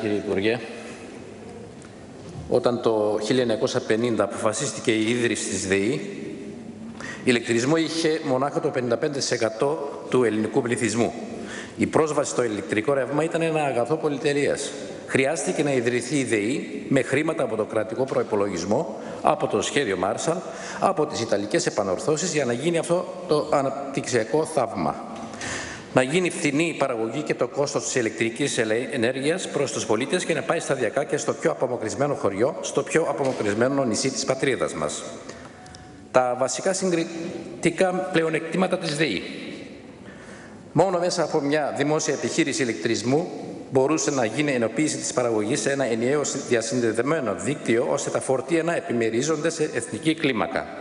Κύριε Υπουργέ, όταν το 1950 αποφασίστηκε η ίδρυση της ΔΕΗ, ηλεκτρισμό είχε μονάχα το 55% του ελληνικού πληθυσμού. Η πρόσβαση στο ηλεκτρικό ρεύμα ήταν ένα αγαθό πολυτερίας. Χρειάστηκε να ιδρυθεί η ΔΕΗ με χρήματα από το κρατικό προπολογισμό, από το σχέδιο Μάρσαλ, από τις Ιταλικές επανορθώσεις για να γίνει αυτό το αναπτυξιακό θαύμα να γίνει φθηνή η παραγωγή και το κόστος της ηλεκτρικής ενέργειας προς τους πολίτες και να πάει σταδιακά και στο πιο απομακρυσμένο χωριό, στο πιο απομακρυσμένο νησί της πατρίδας μας. Τα βασικά συγκριτικά πλεονεκτήματα της ΔΕΗ. Μόνο μέσα από μια δημόσια επιχείρηση ηλεκτρισμού μπορούσε να γίνει ενοποίηση της παραγωγής σε ένα ενιαίο διασυνδεδεμένο δίκτυο ώστε τα φορτία να επιμερίζονται σε εθνική κλίμακα.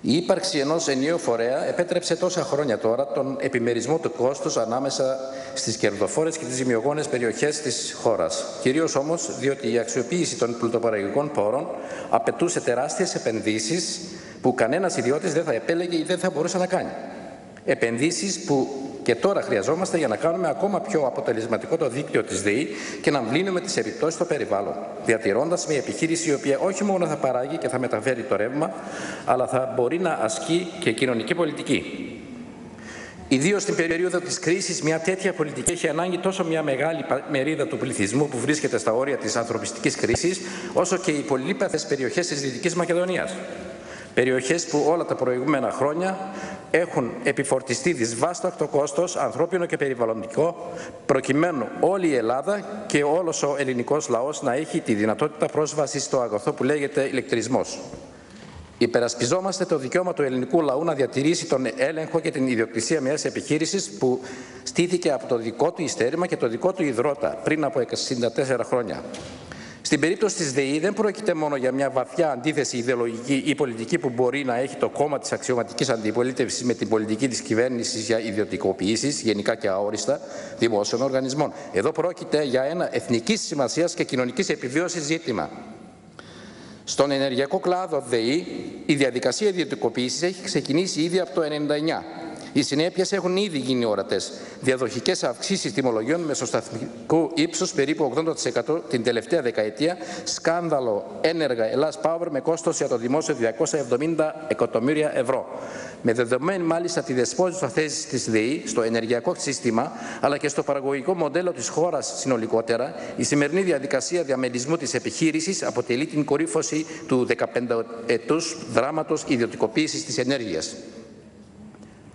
Η ύπαρξη ενός ενιαίου φορέα επέτρεψε τόσα χρόνια τώρα τον επιμερισμό του κόστους ανάμεσα στις κερδοφόρες και τις ζημιογόνες περιοχές της χώρας. Κυρίως όμως διότι η αξιοποίηση των πλουτοπαραγωγικών πόρων απαιτούσε τεράστιες επενδύσεις που κανένας ιδιώτης δεν θα επέλεγε ή δεν θα μπορούσε να κάνει. Επενδύσεις που και τώρα χρειαζόμαστε για να κάνουμε ακόμα πιο αποτελεσματικό το δίκτυο της ΔΕΗ και να βλύνουμε τις επιπτώσεις στο περιβάλλον, διατηρώντας μια επιχείρηση η οποία όχι μόνο θα παράγει και θα μεταφέρει το ρεύμα, αλλά θα μπορεί να ασκεί και κοινωνική πολιτική. Ιδίως στην περίοδο της κρίσης, μια τέτοια πολιτική έχει ανάγκη τόσο μια μεγάλη μερίδα του πληθυσμού που βρίσκεται στα όρια της ανθρωπιστικής κρίσης, όσο και οι πολύπαθε περιοχές της Δυτικής Μακεδονίας. Περιοχές που όλα τα προηγούμενα χρόνια έχουν επιφορτιστεί δυσβάσταχτο κόστος ανθρώπινο και περιβαλλοντικό προκειμένου όλη η Ελλάδα και όλος ο ελληνικός λαός να έχει τη δυνατότητα πρόσβασης στο αγαθό που λέγεται ηλεκτρισμός. Υπερασπιζόμαστε το δικαίωμα του ελληνικού λαού να διατηρήσει τον έλεγχο και την ιδιοκτησία μιας επιχείρησης που στήθηκε από το δικό του ειστέρημα και το δικό του υδρότα πριν από 64 χρόνια. Στην περίπτωση της ΔΕΗ δεν πρόκειται μόνο για μια βαθιά αντίθεση ιδεολογική ή πολιτική που μπορεί να έχει το κόμμα της αξιωματικής αντιπολίτευσης με την πολιτική της κυβέρνησης για ιδιωτικοποιήσεις, γενικά και αόριστα, δημόσιων οργανισμών. Εδώ πρόκειται για ένα εθνικής σημασίας και κοινωνικής επιβίωσης ζήτημα. Στον ενεργειακό κλάδο ΔΕΗ, η διαδικασία ιδιωτικοποίησης έχει ξεκινήσει ήδη από το 1999 οι συνέπειες έχουν ήδη γίνει ορατές. Διαδοχικές αυξήσεις τιμολογιών μεσοσταθμικού ύψους περίπου 80% την τελευταία δεκαετία. Σκάνδαλο ένεργα Ελλάς Power με κόστος για το δημόσιο 270 εκατομμύρια ευρώ. Με δεδομένη μάλιστα τη δεσπόζουσα θέση της ΔΕΗ στο ενεργειακό σύστημα αλλά και στο παραγωγικό μοντέλο της χώρας συνολικότερα, η σημερινή διαδικασία διαμελισμού της επιχείρησης αποτελεί την κορύφωση του 15 ετούς δράματος ιδιωτικοποίησης της ενέργειας.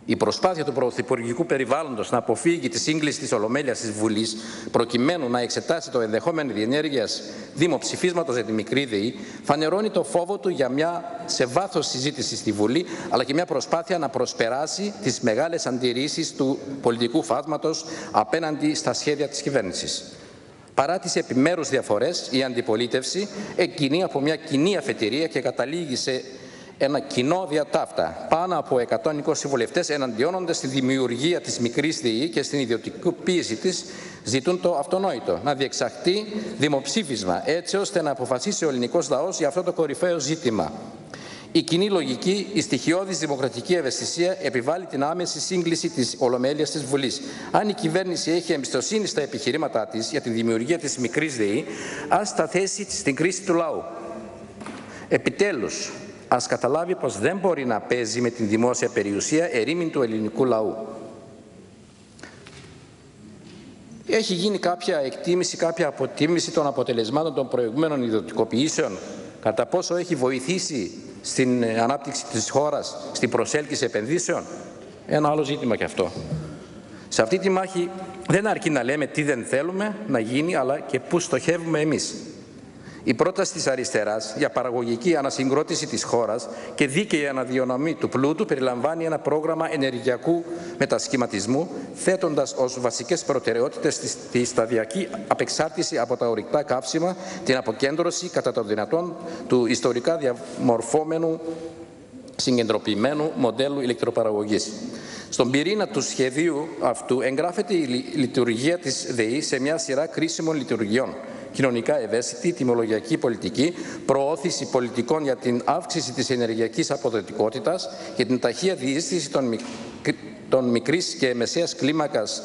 Η προσπάθεια του Πρωθυπουργικού Περιβάλλοντος να αποφύγει τη σύγκληση της Ολομέλειας της Βουλής προκειμένου να εξετάσει το ενδεχόμενο διενέργειας δημοψηφίσματος για τη μικρή ΔΕΗ φανερώνει το φόβο του για μια σε βάθος συζήτηση στη Βουλή αλλά και μια προσπάθεια να προσπεράσει τις μεγάλες αντιρρήσεις του πολιτικού φάσματος απέναντι στα σχέδια της κυβέρνησης. Παρά τις επιμέρους διαφορές, η αντιπολίτευση εκκινεί από μια κοινή αφετηρία και καταλήγει σε ένα κοινό διατάφτα. Πάνω από 120 βουλευτές εναντιώνονται στη δημιουργία της μικρής ΔΕΗ και στην ιδιωτικοποίηση της, ζητούν το αυτονόητο. Να διεξαχθεί δημοψήφισμα, έτσι ώστε να αποφασίσει ο ελληνικός λαός για αυτό το κορυφαίο ζήτημα. Η κοινή λογική, η στοιχειώδης δημοκρατική ευαισθησία επιβάλλει την άμεση σύγκληση της Ολομέλειας της Βουλής. Αν η κυβέρνηση έχει εμπιστοσύνη στα επιχειρήματά της για τη δημιουργία της μικρής ΔΕΗ, ας τα θέσει στην κρίση του λαού. Επιτέλους, ας καταλάβει πως δεν μπορεί να παίζει με την δημόσια περιουσία ερήμην του ελληνικού λαού. Έχει γίνει κάποια εκτίμηση, κάποια αποτίμηση των αποτελεσμάτων των προηγούμενων ιδιωτικοποιήσεων, κατά πόσο έχει βοηθήσει στην ανάπτυξη της χώρας, στην προσέλκυση επενδύσεων. Ένα άλλο ζήτημα και αυτό. Σε αυτή τη μάχη δεν αρκεί να λέμε τι δεν θέλουμε να γίνει, αλλά και πού στοχεύουμε εμείς. Η πρόταση της αριστεράς για παραγωγική ανασυγκρότηση της χώρας και δίκαιη αναδιονομή του πλούτου περιλαμβάνει ένα πρόγραμμα ενεργειακού μετασχηματισμού, θέτοντας ως βασικές προτεραιότητες τη σταδιακή απεξάρτηση από τα ορυκτά καύσιμα, την αποκέντρωση κατά το δυνατόν του ιστορικά διαμορφώμενου συγκεντρωποιημένου μοντέλου ηλεκτροπαραγωγής. Στον πυρήνα του σχεδίου αυτού εγγράφεται η λειτουργία της ΔΕΗ σε μια σειρά κρίσιμων λειτουργιών κοινωνικά ευαίσθητη, τιμολογιακή πολιτική, προώθηση πολιτικών για την αύξηση της ενεργειακής αποδοτικότητας και την ταχεία διείσθηση των, μικ... των μικρής και μεσαίας κλίμακας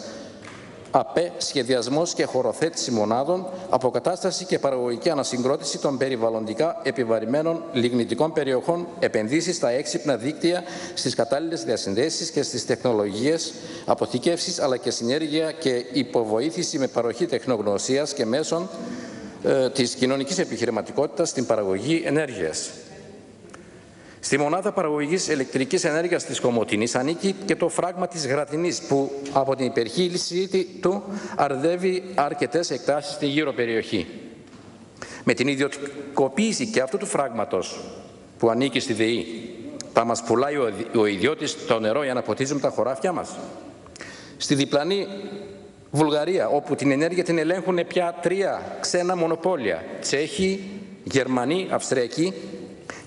ΑΠΕ, σχεδιασμός και χωροθέτηση μονάδων, αποκατάσταση και παραγωγική ανασυγκρότηση των περιβαλλοντικά επιβαρημένων λιγνητικών περιοχών, επενδύσεις στα έξυπνα δίκτυα, στις κατάλληλες διασυνδέσεις και στις τεχνολογίες αποθηκεύσης, αλλά και συνέργεια και υποβοήθηση με παροχή τεχνογνωσίας και μέσων ε, της κοινωνικής επιχειρηματικότητας στην παραγωγή ενέργειας. Στη μονάδα παραγωγής ηλεκτρικής ενέργειας της Κομωτινής ανήκει και το φράγμα της Γρατινής που από την υπερχείληση του αρδεύει αρκετές εκτάσεις στη γύρω περιοχή. Με την ιδιωτικοποίηση και αυτού του φράγματος που ανήκει στη ΔΕΗ θα μας πουλάει ο ιδιώτης το νερό για να ποτίζουμε τα χωράφια μας. Στη διπλανή Βουλγαρία, όπου την ενέργεια την ελέγχουν πια τρία ξένα μονοπόλια, Τσέχοι, Γερμανοί, Αυστριακοί,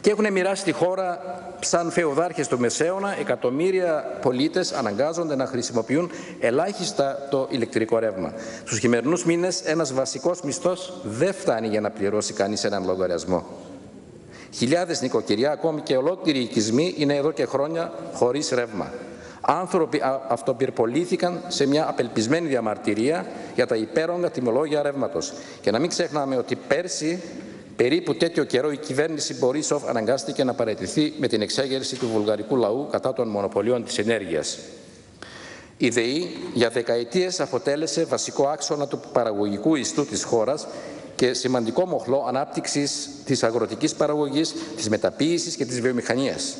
και έχουν μοιράσει τη χώρα σαν φεουδάρχες του Μεσαίωνα, εκατομμύρια πολίτες αναγκάζονται να χρησιμοποιούν ελάχιστα το ηλεκτρικό ρεύμα. Στους χειμερινούς μήνες ένας βασικός μισθός δεν φτάνει για να πληρώσει κανείς έναν λογαριασμό. Χιλιάδες νοικοκυριά, ακόμη και ολόκληροι οικισμοί, είναι εδώ και χρόνια χωρίς ρεύμα. Άνθρωποι αυτοπυρπολήθηκαν σε μια απελπισμένη διαμαρτυρία για τα υπέρογκα τιμολόγια ρεύματος. Και να μην ξεχνάμε ότι πέρσι Περίπου τέτοιο καιρό η κυβέρνηση Μπορίσοφ αναγκάστηκε να παραιτηθεί με την εξέγερση του βουλγαρικού λαού κατά των μονοπωλίων της ενέργειας. Η ΔΕΗ για δεκαετίες αποτέλεσε βασικό άξονα του παραγωγικού ιστού της χώρας και σημαντικό μοχλό ανάπτυξης της αγροτικής παραγωγής, της μεταποίησης και της βιομηχανίας.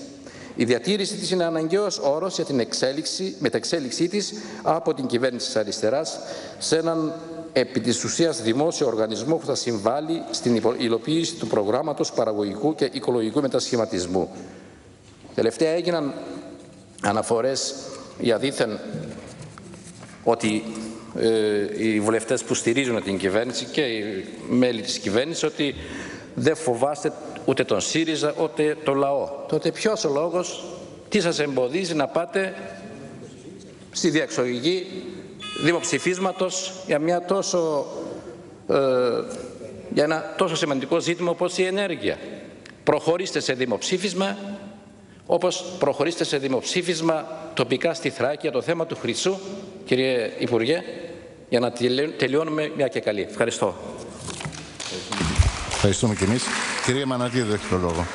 Η διατήρηση της είναι αναγκαίος όρος για την εξέλιξη, μεταξέλιξή της από την κυβέρνηση της αριστεράς σε έναν επί της ουσίας δημόσιο οργανισμό που θα συμβάλλει στην υλοποίηση του προγράμματος παραγωγικού και οικολογικού μετασχηματισμού. Τελευταία έγιναν αναφορές για δήθεν ότι ε, οι βουλευτές που στηρίζουν την κυβέρνηση και οι μέλη της κυβέρνησης ότι δεν φοβάστε ούτε τον ΣΥΡΙΖΑ ούτε τον λαό. Τότε ποιος ο λόγος, τι σας εμποδίζει να πάτε στη διαξογική δημοψηφίσματος για, μια τόσο, ε, για ένα τόσο σημαντικό ζήτημα όπως η ενέργεια. Προχωρήστε σε δημοψήφισμα όπως προχωρήστε σε δημοψήφισμα τοπικά στη Θράκη το θέμα του Χρυσού, κύριε Υπουργέ, για να τελειώνουμε μια και καλή. Ευχαριστώ. Ευχαριστούμε και εμείς. Κυρία Μανατίδου, έχει το λόγο.